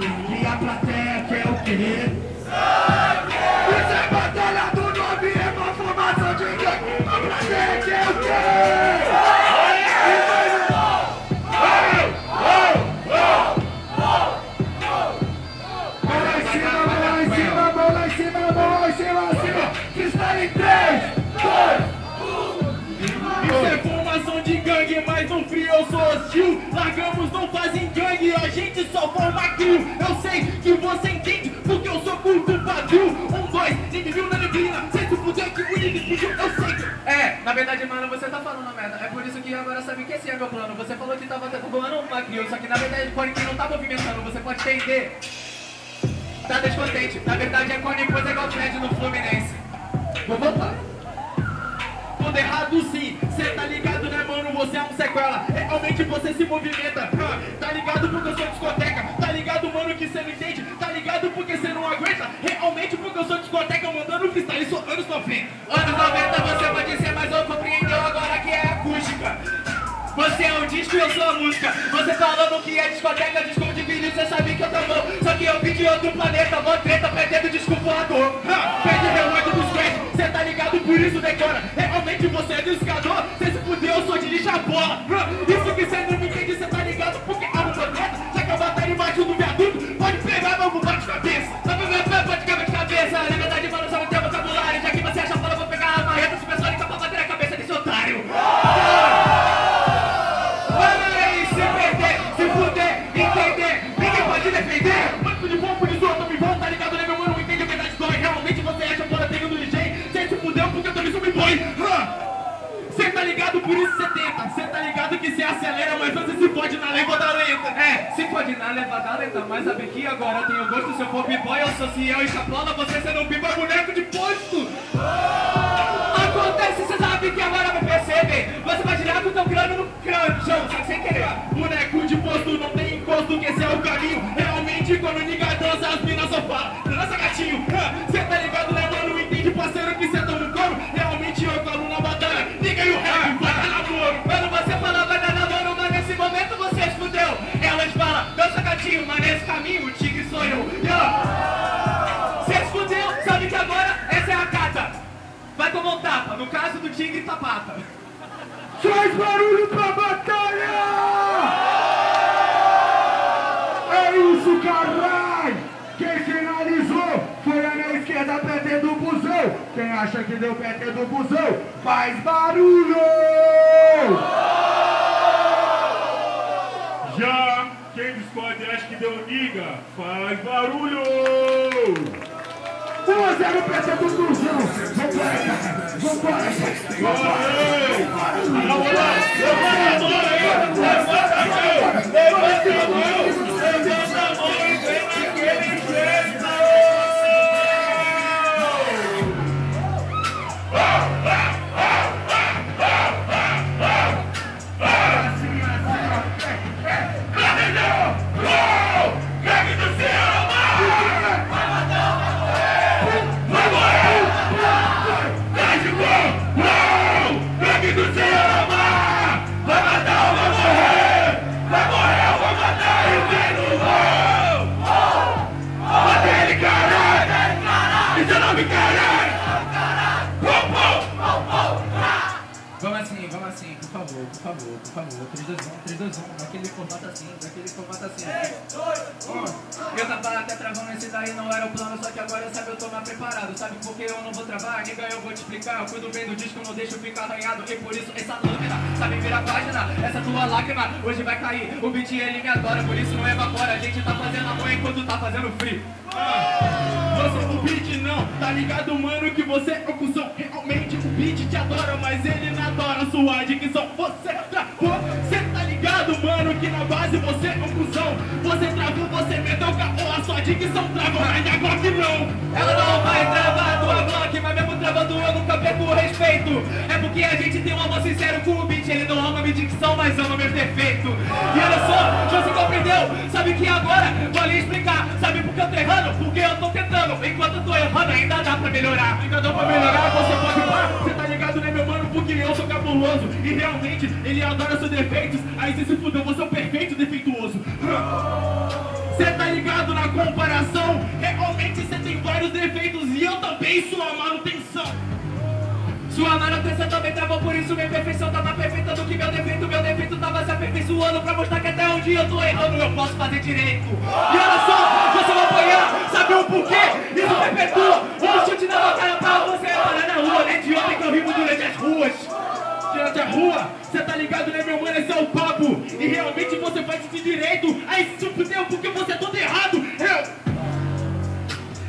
E a plateia quer o quê? Hostil. Largamos, não fazem gangue, a gente só forma crio. Eu sei que você entende, porque eu sou culto vazio. Um, dois, me viu na neblina. Cê se fudeu que o pediu, eu sei que. É, na verdade, mano, você tá falando merda. É por isso que agora sabe que esse é meu plano. Você falou que tava voando uma crio, só que na verdade Cone que não tá movimentando, você pode entender. Tá descontente. Na verdade é Cone pois é igual Fred no Fluminense. Vou voltar. Tudo errado sim, você se movimenta, tá ligado porque eu sou discoteca? Tá ligado mano que cê não entende, tá ligado porque cê não aguenta? Realmente porque eu sou discoteca mandando freestyle, isso anos 90 Anos 90 você pode ser, mas não compreendeu? Agora que é acústica. Você é um disco e eu sou a música. Você falando que é discoteca, disco de vídeo, você sabe que eu tô bom. Só que eu vim de outro planeta, mó treta, perdendo disco voador. Hã? Pede remoito dos crentes, cê tá ligado, por isso decora. Realmente você é discador, cê se fudeu, eu sou de lixa ligado, por isso cê tenta. Cê tá ligado que cê acelera, mas você se fode na levada lenta. É, se pode na levada lenta, mas sabe que agora eu tenho gosto. Se eu for b-boy, eu sou fiel e chapola, você sendo um Pipa boneco de posto. Acontece, você sabe que agora vai perceber. Você vai girar com teu crânio no crânio, chão, sem querer. Boneco de posto não tem encosto, que esse é o caminho. Realmente, quando ninguém dança, as minas só falam. Dança gatinho, caminho o tigre sou eu. Se fudeu, sabe que agora essa é a cata. Vai tomar um tapa, no caso do tigre tapata. Faz barulho pra batalha! É isso, caralho! Quem finalizou foi a minha esquerda, PT do busão. Quem acha que deu PT do busão, faz barulho! Já quem discorde liga, faz barulho! 1 a 0 PT do busão. Vambora, cara. Vambora, gente. Ei! Caralho! E seu nome, assim, por favor, por favor, por favor. 3, 2, 1, 3, 2, 1, daquele formato assim, daquele formato assim. 1. Eu tava até travando esse daí, não era o plano, só que agora sabe eu tô mais preparado. Sabe por que eu não vou travar? Nigga, eu vou te explicar. Eu cuido bem do disco, não deixo ficar arranhado. E por isso essa lâmina, sabe virar página, essa tua lágrima hoje vai cair. O beat ele me adora, por isso não evapora. A gente tá fazendo amor enquanto tá fazendo frio. Você, o beat não, tá ligado, mano, que você é o cuzão. Realmente o beat te adora, mas ele não adora sua dicção. Você travou, você tá ligado, mano, que na base você é um cuzão. Você travou, você meteu caô, a sua dicção travou, mas agora que não. Ela não vai travar tua block, mas mesmo travando eu nunca perco o respeito. É porque a gente tem um amor sincero com o beat, ele não ama minha dicção, mas ama meu defeito. E olha só, você compreendeu? Sabe que agora vou lhe explicar. Sabe por que eu tô errando? Porque eu tô tentando. Enquanto eu tô errando, ainda dá pra melhorar. Ainda dá pra melhorar, você pode parar. Você tá ligado, né, meu mano? porque eu sou cabuloso e realmente ele adora seus defeitos. Aí você se fudeu, você é o perfeito defeituoso. Você tá ligado na comparação? Realmente você tem vários defeitos e eu também sou a manutenção. Sua manutenção também tava por isso, minha perfeição tava perfeita do que meu defeito. Meu defeito tava se aperfeiçoando pra mostrar que até onde eu tô errando eu posso fazer direito. E olha só, você vai apanhar, sabe o porquê? Isso perpetua um chute na cara pra você parar na rua, nem de ontem que eu rimo durante as ruas. Durante a rua, cê tá ligado, né, meu mano? Esse é o papo. E realmente você faz de direito. Aí se fudeu porque você é todo errado. Eu.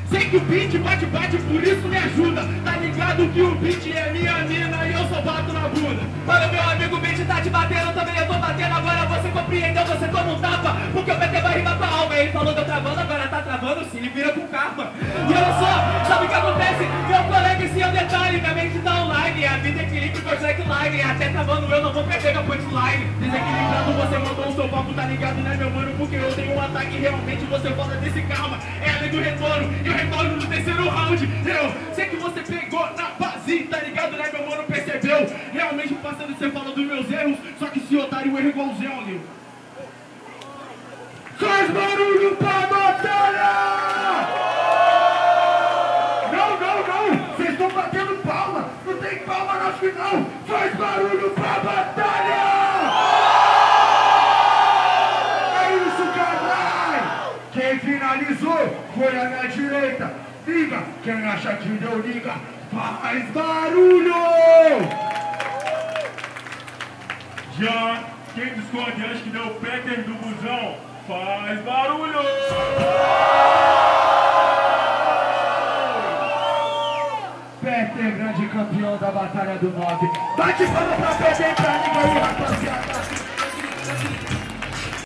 Sei que o beat bate, bate, por isso me ajuda. Tá ligado que o beat é minha mina e eu só bato na bunda. Mano, meu amigo, o beat tá te batendo, também eu tô batendo. Agora você compreendeu, você toma um tapa. Porque o PT vai rimar com alma. Ele falou, deu travando, agora tá travando, sim, vira com capa. E olha só, sabe o que acontece? Meu colega, esse é o detalhe, minha mente tá online. A vida equilíbrio com o slackline. Até travando, eu não vou perder meu punchline. Desequilibrado, você mandou o seu papo, tá ligado, né, meu mano? Porque eu tenho um ataque, realmente você fala desse karma. É a lei do retorno. E eu retorno no terceiro round. Eu sei que você pegou na base, tá ligado, né, meu mano? Só que se otário, é igualzinho, Lil. Faz barulho pra batalha! Não, não, não! Vocês estão batendo palma! Não tem palma na final! Faz barulho pra batalha! É isso, caralho! Quem finalizou foi a minha direita. Liga! Quem acha que deu liga, faz barulho! Já quem discorde acha que deu o Peter do busão, faz barulho! Peter, grande campeão da Batalha do 9. Bate palma pra Peter pra ninguém, rapaziada!